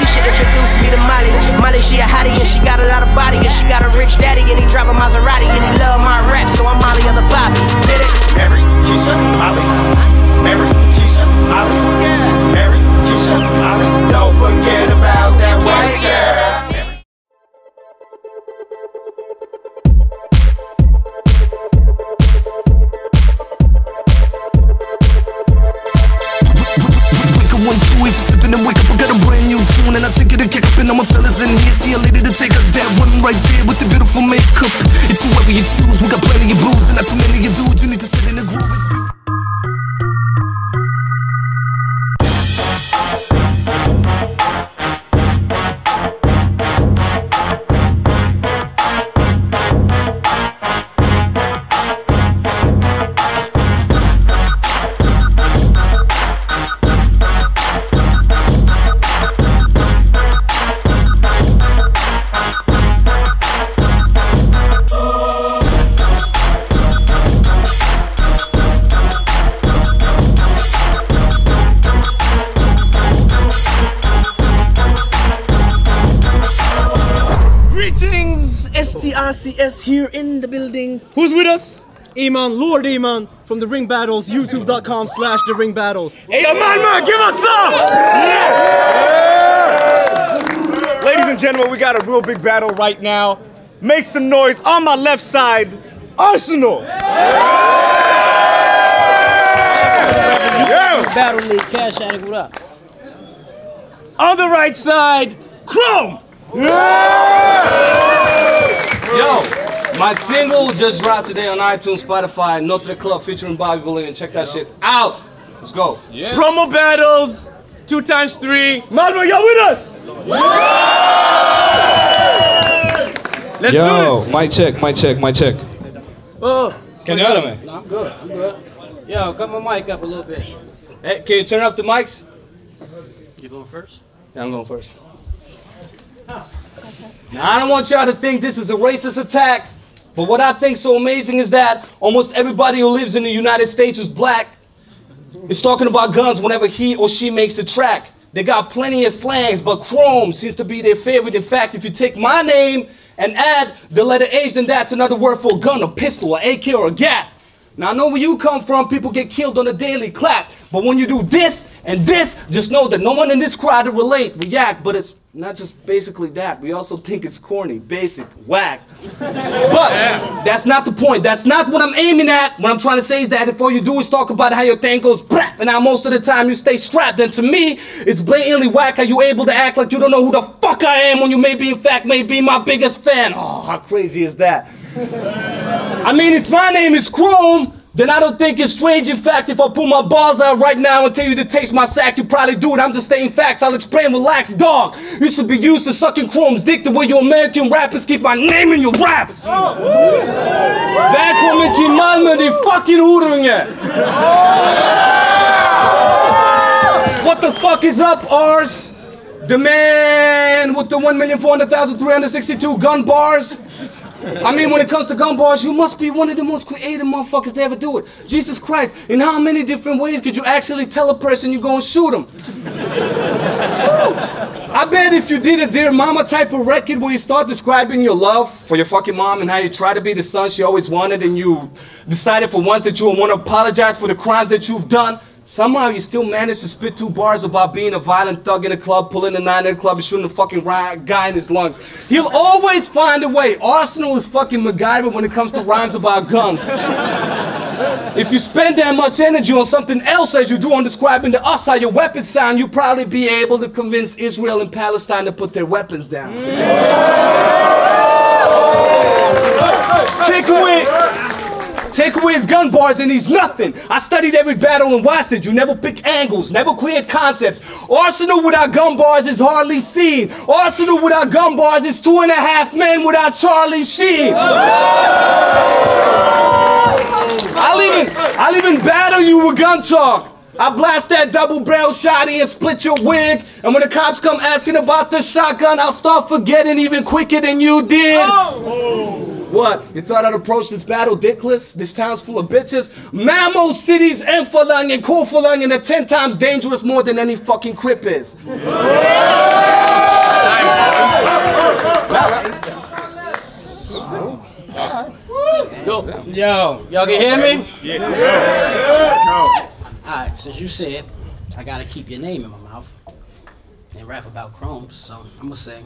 Keisha introduced me to Molly. Molly, she a hottie and she got a lot of body and she got a rich daddy and he drive a Maserati and he love my rap, so I'm Molly of the Poppy. Did it? Mary, Keisha, Molly. Mary, Keisha, Molly. Yeah. Mary, Keisha, Molly. Don't forget about that white And I think it'll kick up and all my fellas in here See a lady to take up that one right there with the beautiful makeup. It's whoever you choose, we got plenty of blues And not too many of dudes, you need to sit in the groove STICS here in the building. Who's with us? Iman, Lord Iman from the Ring Battles, youtube.com slash the Ring Battles. Hey, yo, man, man, give us some! Ladies and gentlemen, we got a real big battle right now. Make some noise on my left side, Arsonal. Yeah. Battle League, Cash Addict, what up? On the right side, Crome. Yo, my single just dropped today on iTunes, Spotify, Notre Club featuring Bobby Boulian. Check that shit out. Let's go. Yeah. Promo battles, two times three. Malmo, y'all with us? Let's do Yo, this. mic check, mic check, mic check. Oh, Can you hear me? I'm good, I'm good. Yo, cut my mic up a little bit. Hey, can you turn up the mics? You going first? Yeah, I'm going first. Now, I don't want y'all to think this is a racist attack, but what I think so amazing is that almost everybody who lives in the United States who's black is talking about guns whenever he or she makes a track. They got plenty of slangs, but Chrome seems to be their favorite. In fact, if you take my name and add the letter H, then that's another word for a gun, a pistol, an AK, or a gat. Now I know where you come from, people get killed on a daily clap. But when you do this and this, just know that no one in this crowd will relate, react, but it's not just basically that. We also think it's corny, basic, whack. But that's not the point. That's not what I'm aiming at. What I'm trying to say is that if all you do is talk about how your thing goes brap, and how most of the time you stay strapped, then to me, it's blatantly whack how you able to act like you don't know who the fuck I am when you may be in fact may be my biggest fan. Oh, how crazy is that? I mean, if my name is Crome, then I don't think it's strange. In fact, if I pull my balls out right now and tell you to taste my sack, you probably do it. I'm just stating facts. I'll explain. Relax, dog. You should be used to sucking Crome's dick the way you American rappers keep my name in your raps. Välkommen till Malmö, din fucking horunge! What the fuck is up, Ars? The man with the 1,400,362 gun bars? I mean, when it comes to gun bars, you must be one of the most creative motherfuckers to ever do it. Jesus Christ, in how many different ways could you actually tell a person you're gonna shoot them? I bet if you did a Dear Mama type of record where you start describing your love for your fucking mom and how you try to be the son she always wanted and you decided for once that you want to apologize for the crimes that you've done, somehow you still manage to spit two bars about being a violent thug in a club, pulling a nine in a club and shooting a fucking guy in his lungs. He'll always find a way. Arsonal is fucking MacGyver when it comes to rhymes about guns. If you spend that much energy on something else as you do on describing to us how your weapons sound, you'll probably be able to convince Israel and Palestine to put their weapons down. Take away. Take away his gun bars and he's nothing. I studied every battle and watched it. You never pick angles, never create concepts. Arsonal without gun bars is hardly seen. Arsonal without gun bars is two and a half men without Charlie Sheen. I'll even, I'll even battle you with gun talk. I blast that double barrel shotty and split your wig. And when the cops come asking about the shotgun, I'll start forgetting even quicker than you did. Oh. What? You thought I'd approach this battle dickless? This town's full of bitches? Mammo cities and Falang and Kofalang and are ten times dangerous more than any fucking crip is. Yo, y'all can hear me? Yes. Yeah. All right, since you said I gotta keep your name in my mouth and rap about Crome, so I'm gonna say.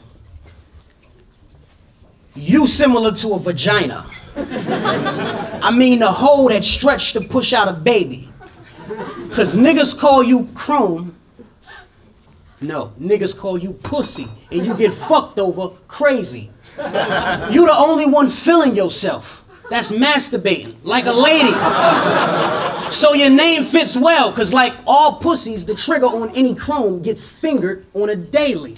You similar to a vagina. I mean the hole that stretched to push out a baby. Cause niggas call you Crome. No, niggas call you pussy and you get fucked over crazy. You the only one feeling yourself. That's masturbating like a lady. So your name fits well, cause like all pussies, the trigger on any chrome gets fingered on a daily.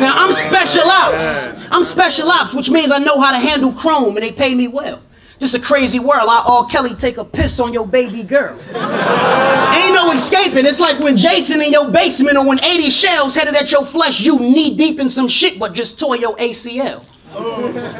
Now I'm special ops. I'm special ops, which means I know how to handle chrome and they pay me well. This a crazy world. I all Kelly take a piss on your baby girl. Ain't no escaping. It's like when Jason in your basement or when 80 shells headed at your flesh, you knee deep in some shit but just tore your ACL.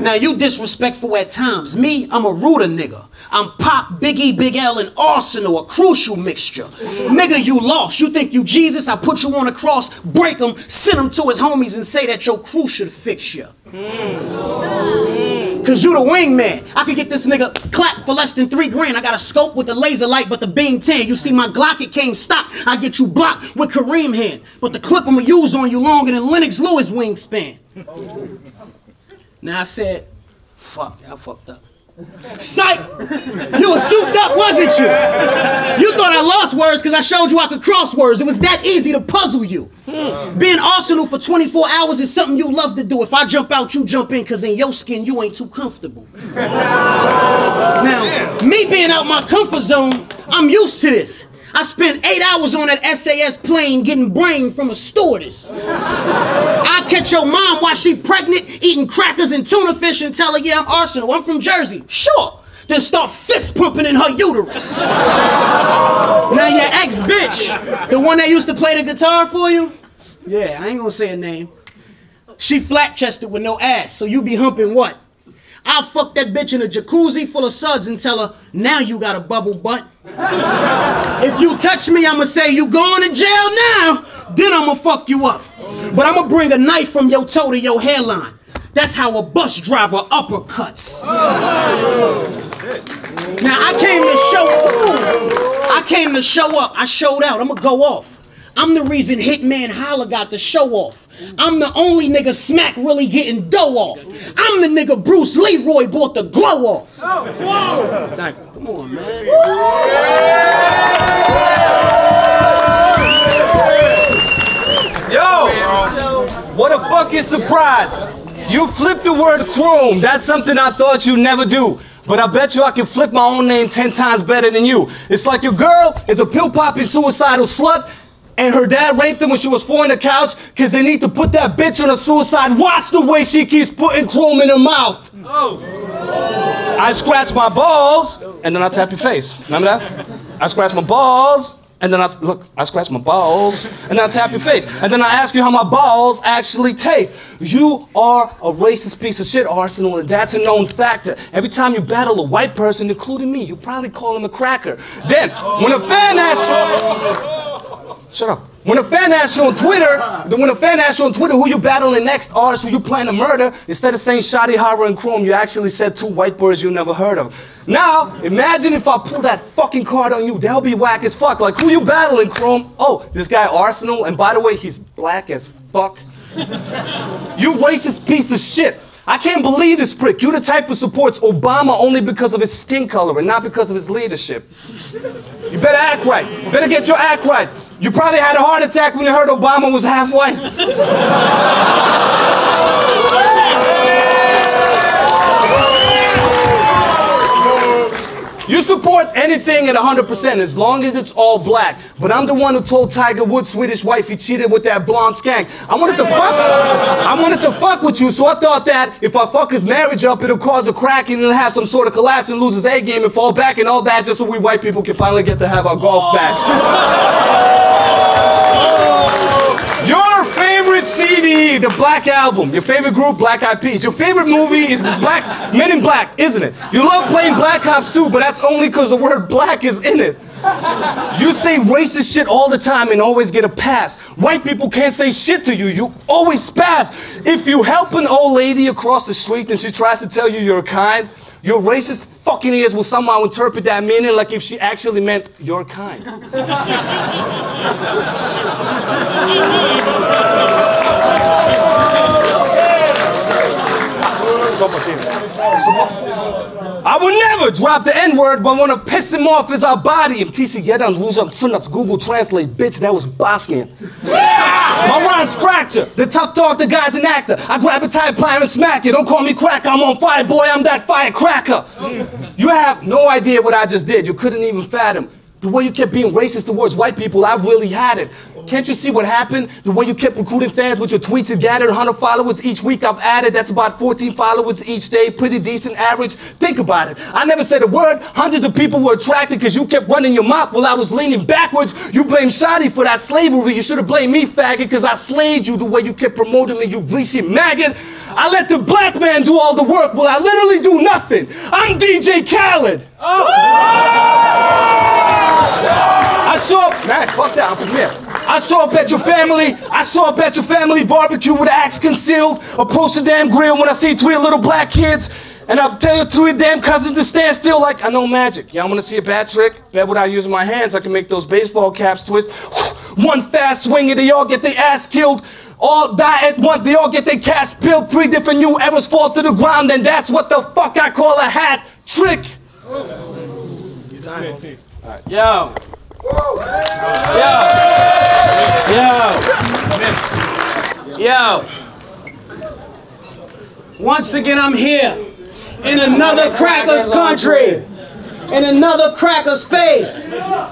Now you disrespectful at times. Me, I'm a rooter nigga. I'm Pop, Biggie, Big L, and Arsonal, a crucial mixture. Nigga, you lost. You think you Jesus? I put you on a cross, break him, send him to his homies, and say that your crew should fix you. Mm. Cause you the wingman. I could get this nigga clapped for less than three grand. I got a scope with the laser light, but the beam 10. You see my Glock, it came stock. I get you blocked with Kareem hand. But the clip I'ma use on you longer than Lennox Lewis wingspan. Now I said, fuck, I fucked up. Psych! You was souped up, wasn't you? You thought I lost words because I showed you I could cross words. It was that easy to puzzle you. Being Arsonal for 24 hours is something you love to do. If I jump out, you jump in because in your skin, you ain't too comfortable. Now, me being out my comfort zone, I'm used to this. I spent eight hours on that SAS plane getting brain from a stewardess. I catch your mom while she pregnant, eating crackers and tuna fish and tell her, yeah, I'm Arsonal, I'm from Jersey. Sure. Then start fist pumping in her uterus. now your ex bitch, the one that used to play the guitar for you? Yeah, I ain't gonna say her name. She flat chested with no ass, so you be humping what? I'll fuck that bitch in a jacuzzi full of suds and tell her, now you got a bubble butt. If you touch me, I'ma say you going to jail now. Then I'ma fuck you up. But I'ma bring a knife from your toe to your hairline. That's how a bus driver uppercuts. Now I came to show I came to show up. I showed out. I'ma go off. I'm the reason Hitman Holla got the show off. I'm the only nigga Smack really getting dough off. I'm the nigga Bruce Leroy bought the glow off. Oh, whoa! Come on, man. Yo, what a fucking surprise. You flipped the word chrome. That's something I thought you'd never do. But I bet you I can flip my own name 10 times better than you. It's like your girl is a pill popping suicidal slut. And her dad raped her when she was four on the couch because they need to put that bitch on a suicide. Watch the way she keeps putting chrome in her mouth. Oh. I scratch my balls and then I tap your face. Remember that? I scratch my balls and then I look. I scratch my balls and then I tap your face and then I ask you how my balls actually taste. You are a racist piece of shit, Arsonal, and that's a known factor. Every time you battle a white person, including me, you probably call him a cracker. Then when a fan asks you. Shut up. When a fan asks you on Twitter, when a fan asks you on Twitter who you battling next, artist who you plan to murder, instead of saying Shadi Hara and Crome, you actually said two white boys you never heard of. Now, imagine if I pull that fucking card on you. That'll be whack as fuck. Like, who you battling, Crome? Oh, this guy Arsonal, and by the way, he's black as fuck. you racist piece of shit. I can't believe this prick. You the type who supports Obama only because of his skin color and not because of his leadership. You better act right. You better get your act right. You probably had a heart attack when you heard Obama was half You support anything at 100% as long as it's all black. But I'm the one who told Tiger Woods' Swedish wife he cheated with that blonde skank. I wanted to fuck. I wanted to fuck with you, so I thought that if I fuck his marriage up, it'll cause a crack and he'll have some sort of collapse and lose his A game and fall back and all that, just so we white people can finally get to have our golf back. Oh. CD, the Black Album. Your favorite group, Black Eyed Peas. Your favorite movie is Black Men in Black, isn't it? You love playing Black Ops too, but that's only because the word black is in it. You say racist shit all the time and always get a pass. White people can't say shit to you. You always spaz. If you help an old lady across the street and she tries to tell you you're kind, your racist fucking ears will somehow interpret that meaning like if she actually meant you're kind. I would never drop the N-word, but wanna piss him off is I body him. TC jedan lužan crnac, Google Translate, bitch, that was Bosnian. My rhymes fracture. The tough talk, the guy's an actor. I grab a tight plier and smack it. Don't call me cracker, I'm on fire, boy, I'm that firecracker. You have no idea what I just did. You couldn't even fathom. The way you kept being racist towards white people, I really had it. Can't you see what happened? The way you kept recruiting fans with your tweets and gathered 100 followers each week I've added. That's about 14 followers each day. Pretty decent average. Think about it. I never said a word. Hundreds of people were attracted because you kept running your mouth while I was leaning backwards. You blamed Shadi for that slavery. You should have blamed me, faggot, because I slayed you the way you kept promoting me, you greasy maggot. I let the black man do all the work while I literally do nothing. I'm DJ Khaled. Oh. I saw man, fuck that, I'm from here. I saw up at your family, I saw up at your family barbecue with an axe concealed, approach the damn grill when I see three little black kids, and I'll tell your three damn cousins to stand still like I know magic. Y'all wanna see a bad trick? Bet without using my hands, I can make those baseball caps twist. One fast swing and they all get their ass killed. All die at once, they all get their cash spilled. Three different new errors fall to the ground, and that's what the fuck I call a hat trick. Oh. Yo. Yo. Yo. Yo. Once again, I'm here in another cracker's country, in another cracker's face,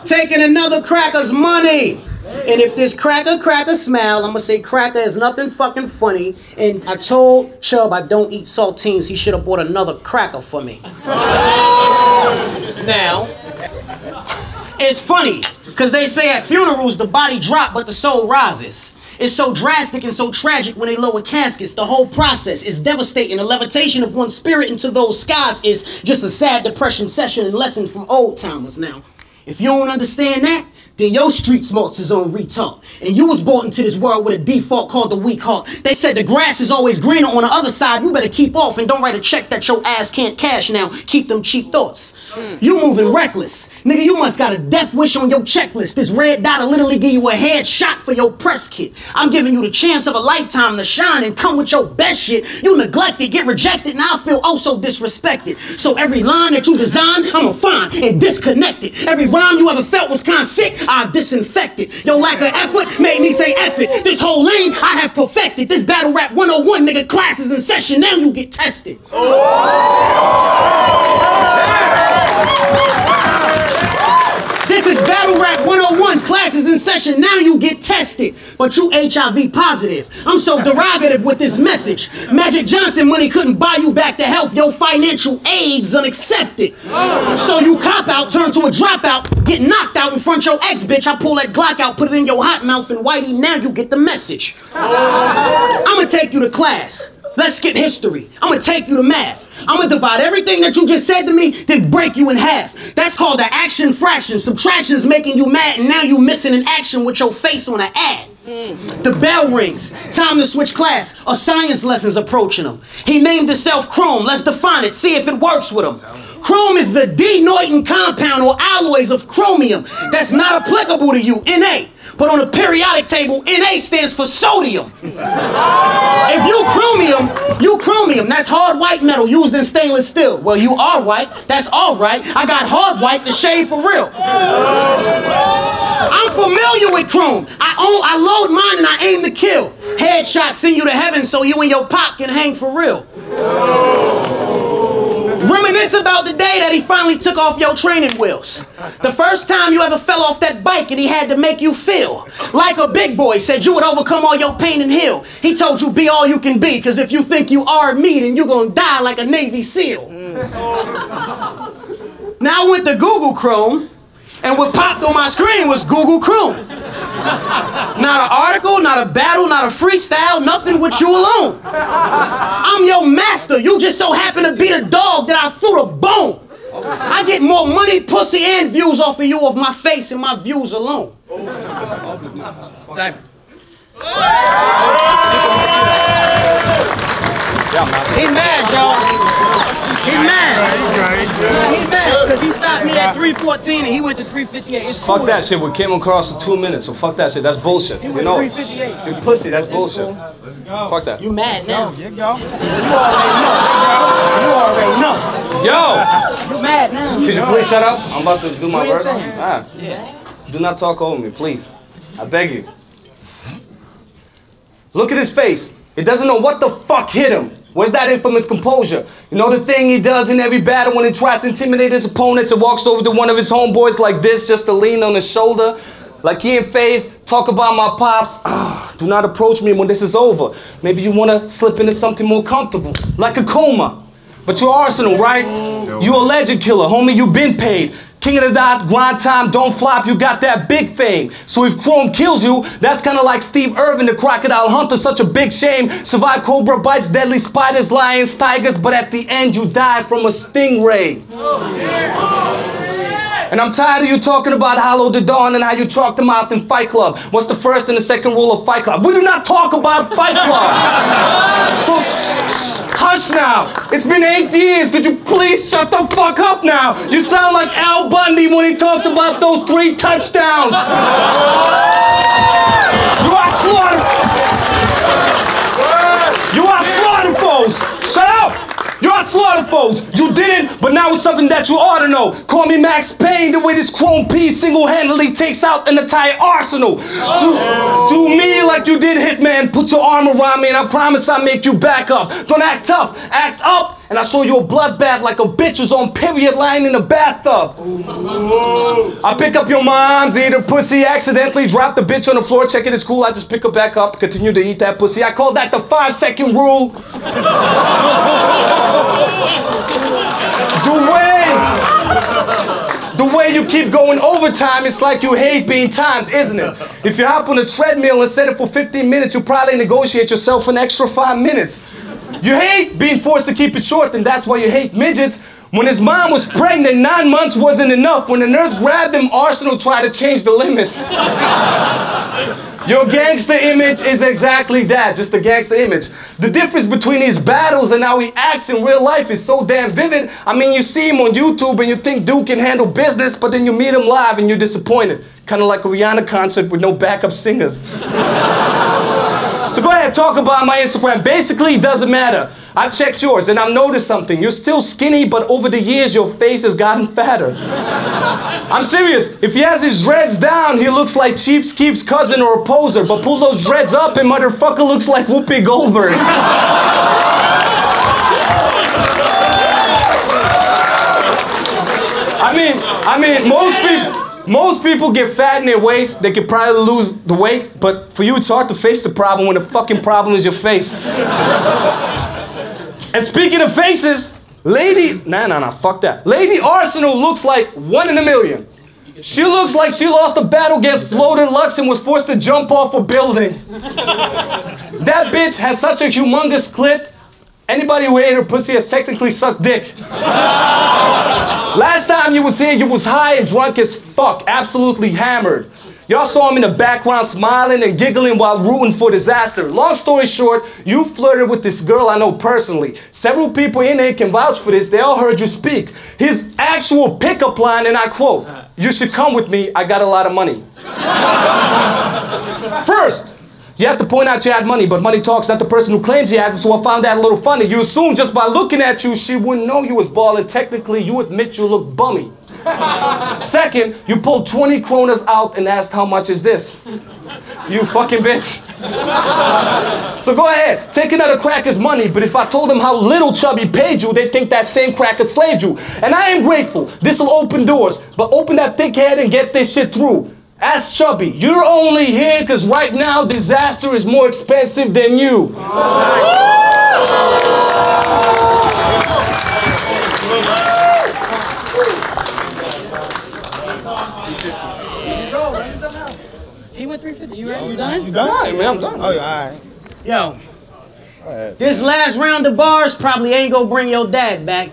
taking another cracker's money. And if this cracker cracker smile, I'm gonna say cracker is nothing fucking funny. And I told Chubb I don't eat saltines. He should have bought another cracker for me. now, it's funny because they say at funerals the body drop but the soul rises. It's so drastic and so tragic when they lower caskets. The whole process is devastating. The levitation of one's spirit into those skies is just a sad depression session and lesson from old timers now. If you don't understand that, then your street smarts is on retard. And you was brought into this world with a default called the weak heart. They said the grass is always greener on the other side. You better keep off and don't write a check that your ass can't cash now. Keep them cheap thoughts. You moving reckless. Nigga, you must got a death wish on your checklist. This red dot will literally give you a headshot for your press kit. I'm giving you the chance of a lifetime to shine and come with your best shit. You neglected, get rejected, and I feel oh so disrespected. So every line that you design, I'ma find and disconnect it. Every rhyme you ever felt was kinda sick, I disinfect it. Your lack of effort made me say it. This whole lane I have perfected. This battle rap 101 nigga class is in session. Now you get tested. Oh. This is Battle Rap 101 classes in session. Now you get tested. But you HIV positive. I'm so derogative with this message. Magic Johnson money couldn't buy you back to health. Your financial aid's unaccepted. So you cop out, turn to a dropout, get knocked out in front of your ex bitch. I pull that Glock out, put it in your hot mouth, and Whitey, now you get the message. I'ma take you to class. Let's skip history. I'm gonna take you to math. I'm gonna divide everything that you just said to me, then break you in half. That's called the action fraction. Subtraction is making you mad, and now you're missing an action with your face on an ad. The bell rings. Time to switch class. A science lesson's approaching him. He named himself Chrome. Let's define it. See if it works with him. Chrome is the denoying compound or alloys of chromium that's not applicable to you, Na. But on the periodic table, Na stands for sodium. If you chromium, you chromium. That's hard white metal used in stainless steel. Well, you are white. That's all right. I got hard white to shave for real. I'm familiar with chrome. I own, I load mine and I aim to kill. Headshot send you to heaven so you and your pop can hang for real. Reminisce about the day that he finally took off your training wheels. The first time you ever fell off that bike and he had to make you feel like a big boy said you would overcome all your pain and heal. He told you be all you can be, cause if you think you are me, then you gonna die like a Navy SEAL. Mm. Now I went to Google Chrome, and what popped on my screen was Google Chrome. Not an article, not a battle, not a freestyle, nothing with you alone. I'm your master. You just so happen to be the dog that I threw the bone. I get more money, pussy, and views off of you of my face and my views alone. Time. He mad, y'all. He mad. He mad because he stopped me at 314 and he went to 358. It's cool. Fuck that shit. We came across in two minutes, so fuck that shit. That's bullshit. You know? You pussy, that's bullshit. Fuck that. You mad now? You go. You already know. Yo! You mad now? Could you please shut up? I'm about to do my Do your verse. thing. Ah. Do not talk over me, please. I beg you. Look at his face. He doesn't know what the fuck hit him. Where's that infamous composure? You know the thing he does in every battle when he tries to intimidate his opponents and walks over to one of his homeboys like this just to lean on his shoulder? Like he and FaZe talk about my pops. Ah, do not approach me when this is over. Maybe you wanna slip into something more comfortable, like a coma. But you're Arsenal, right? You a legend killer, homie, you been paid. King of the dot, grind time, don't flop, you got that big fame. So if Crome kills you, that's kinda like Steve Irwin, the crocodile hunter, such a big shame. Survive cobra bites, deadly spiders, lions, tigers, but at the end you die from a stingray. Oh, And I'm tired of you talking about Hollow Da Don and how you chalk them out in Fight Club. What's the first and the second rule of Fight Club? We do not talk about Fight Club. So shh, shh, hush now. It's been eight years. Could you please shut the fuck up now? You sound like Al Bundy when he talks about those three touchdowns. You are slaughter. You are slaughter foes. Shut up. Foes. You didn't, but now it's something that you ought to know. Call me Max Payne, the way this chrome piece single-handedly takes out an entire arsenal. Do, do me like you did Hitman. Put your arm around me and I promise I'll make you back up. Don't act tough, act up. And I show you a bloodbath like a bitch was on period lying in the bathtub. I pick up your mom's, eat her pussy, accidentally drop the bitch on the floor, check it at school, I just pick her back up, continue to eat that pussy. I call that the five second rule. The way, the way you keep going overtime, it's like you hate being timed, isn't it? If you hop on a treadmill and set it for 15 minutes, you probably negotiate yourself an extra five minutes. You hate being forced to keep it short, and that's why you hate midgets. When his mom was pregnant, nine months wasn't enough. When the nurse grabbed him, Arsonal tried to change the limits. Your gangster image is exactly that, just a gangster image. The difference between his battles and how he acts in real life is so damn vivid. I mean, you see him on YouTube and you think Duke can handle business, but then you meet him live and you're disappointed. Kind of like a Rihanna concert with no backup singers. So go ahead, talk about my Instagram. Basically, it doesn't matter. I checked yours and I've noticed something. You're still skinny, but over the years, your face has gotten fatter. I'm serious. If he has his dreads down, he looks like Chief Keef's cousin or a poser. But pull those dreads up and motherfucker looks like Whoopi Goldberg. I mean, I mean, most people. Most people get fat in their waist, they could probably lose the weight, but for you it's hard to face the problem when the fucking problem is your face. and speaking of faces, Lady, nah, nah, nah, fuck that. Lady Arsonal looks like one in a million. She looks like she lost a battle against Loaded Lux and was forced to jump off a building. that bitch has such a humongous clit. Anybody who ate her pussy has technically sucked dick. Last time you was here, you was high and drunk as fuck, absolutely hammered. Y'all saw him in the background smiling and giggling while rooting for disaster. Long story short, you flirted with this girl I know personally. Several people in here can vouch for this. They all heard you speak. His actual pickup line, and I quote, You should come with me, I got a lot of money. First, you have to point out you had money, but money talks, not the person who claims he has it, so I found that a little funny. You assume just by looking at you, she wouldn't know you was balling. Technically, you admit you look bummy. Second, you pulled 20 kronas out and asked how much is this? You fucking bitch. so go ahead, take another cracker's money, but if I told them how little Chubby paid you, they think that same cracker slaved you. And I am grateful. This'll open doors, but open that thick head and get this shit through. Ask Chubby, you're only here because right now disaster is more expensive than you. He went 350. You ready? You done? You done? Alright, man, I'm done. Oh, yeah, all right. Yo. This last round of bars probably ain't gonna bring your dad back.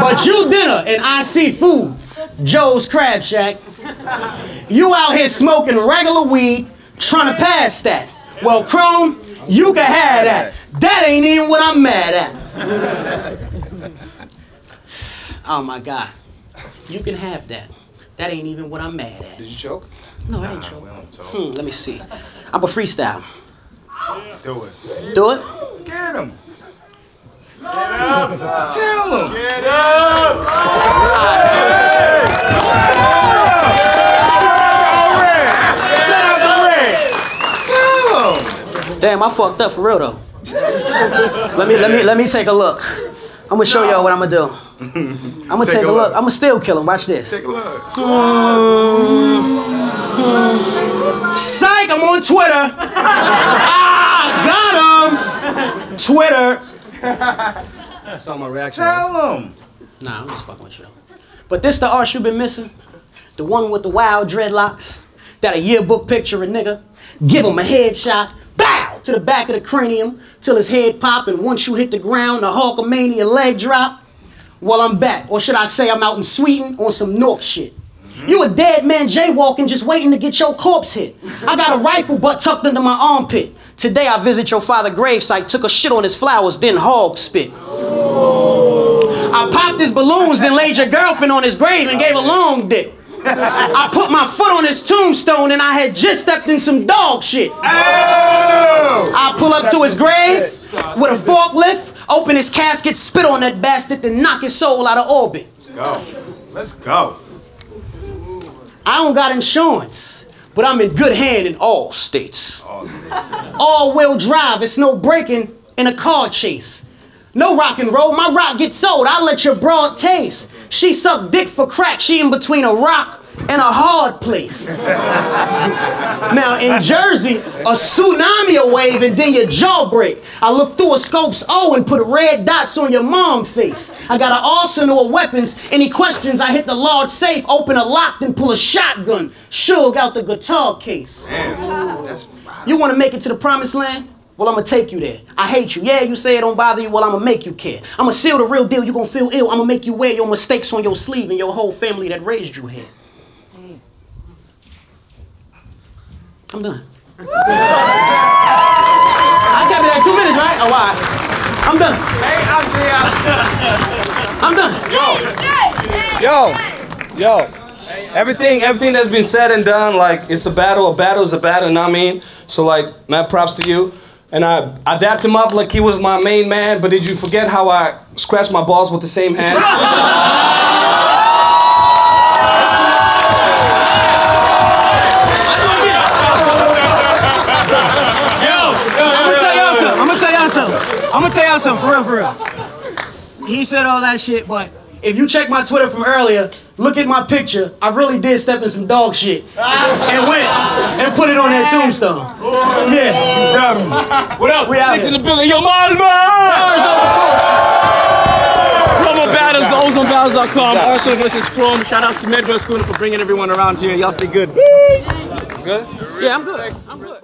But you dinner and I see food. Joe's Crab Shack. You out here smoking regular weed, trying to pass that. Well, Crome, you can have that. That ain't even what I'm mad at. Oh my God. You can have that. That ain't even what I'm mad at. Did you choke? No, I ain't choking. Hmm, let me see. I'm a freestyle. Do it. Do it? Get him. Get him. Tell him. Shout out to Red. Tell him. Damn, I fucked up for real though. let me let me let me take a look. I'm gonna show y'all what I'm gonna do. I'm gonna take, Take a a look. look. I'm gonna still kill him. Watch this. Take a look. Psych, I'm on Twitter. ah, got him. Twitter. Saw my reaction. Tell him. Nah, I'm just fucking with you. But this the arse you've been missing? The one with the wild dreadlocks? That a yearbook picture of nigga? Give him a headshot, bow, to the back of the cranium, till his head pop, and once you hit the ground, the Hulkamania leg drop. Well, I'm back. Or should I say I'm out in Sweden on some Nork shit. Mm-hmm. You a dead man jaywalking, just waiting to get your corpse hit. I got a rifle butt tucked under my armpit. Today I visit your father gravesite, took a shit on his flowers, then hog spit. I popped his balloons, then laid your girlfriend on his grave and gave a long dick. I put my foot on his tombstone and I had just stepped in some dog shit. Oh! I pull up to his grave with a forklift, open his casket, spit on that bastard, then knock his soul out of orbit. Go. Let's go. I don't got insurance, but I'm in good hand in all states. All wheel drive, it's no breaking in a car chase. No rock and roll, my rock gets sold. I'll let your broad taste. She suck dick for crack, she in between a rock and a hard place. now in Jersey, a tsunami a wave and then your jaw break. I look through a scope's O and put red dots on your mom face. I got an arsenal of weapons. Any questions, I hit the large safe, open a lock, then pull a shotgun. Shug out the guitar case. That's You want to make it to the promised land? Well, I'm gonna take you there. I hate you. Yeah, you say it don't bother you. Well, I'm gonna make you care. I'm gonna seal the real deal. You're gonna feel ill. I'm gonna make you wear your mistakes on your sleeve and your whole family that raised you here. I'm done. I kept it at two minutes, right? Oh, why? I'm done. I'm done. Yo, yo. Everything, everything that's been said and done, like it's a battle. A battle is a battle. You know what I mean? So like, mad props to you. And I, I dapped him up like he was my main man. But did you forget how I scratched my balls with the same hand? I'm gonna tell y'all something. I'm gonna tell y'all something. I'm gonna tell y'all something for real, for real. He said all that shit, but If you check my Twitter from earlier, look at my picture. I really did step in some dog shit and went and put it on that tombstone. Yeah. What up? We out Six in the building. Yo, Malma! Promo battles, the ozonebattles.com. Arsonal versus Crome. Shout outs to Midwest Schooner for bringing everyone around here. Y'all stay good. Good? Yeah, I'm good. I'm good.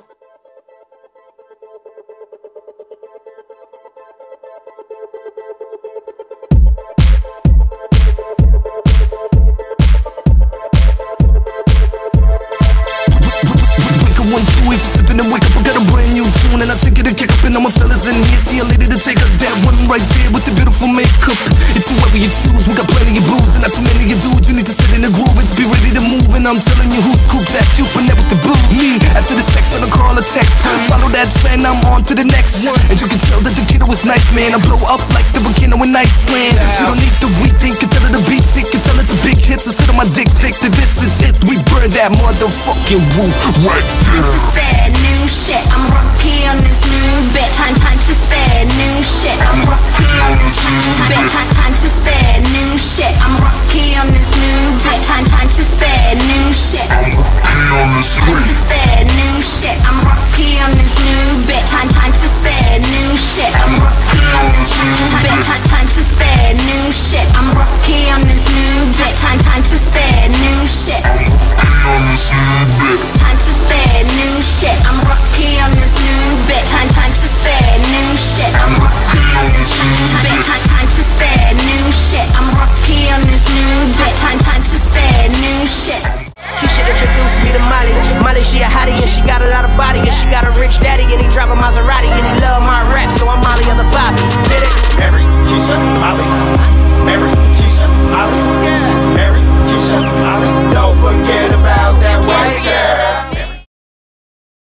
One, two, if you slipping and wake up, I got a brand new tune And I think it'll kick up and all my fellas in here See a lady to take up that one right there with the beautiful makeup. It's whoever you choose, we got plenty of booze And not too many of dudes, you need to sit in the groove It's be ready to move and I'm telling you who's cool that you but never the blue Me, after the sex, I don't call a text. Follow that trend, I'm on to the next. One. And you can tell that the kiddo was nice, man I blow up like the volcano in Iceland. You don't need to rethink, you tell her the beat sick You tell it's a big hit, so sit on my dick, dick That this is it, we burn that motherfucking roof right there Spare new shit. I'm rocky on this new bit. Time, time to spare new shit. I'm rocky on this new bit. Time, time to spare new shit. I'm rocky on this new bit. Time, time to spare new shit. I'm rocky on this new to spare new shit. I'm rocky on this new bit. Time, time to spare new shit. I'm rocky on this new bit. Time, time to spare new shit. I'm rocky on this new bit. Time, time to spare new shit. Time to new shit. I'm on this new bit. Time, time to new shit. I'm on this new bit. Time, time to new shit. I'm on this new bit. Time, time to new shit. He should introduce me to Molly. Molly, she a hottie and she got a lot of body and she got a rich daddy and he driving Maserati and he love my rap, so I'm Molly on the Bobby. It? Mary, Keisha, Molly. Mary, Keisha, Molly. Yeah. Mary, Keisha, Molly. Don't forget about.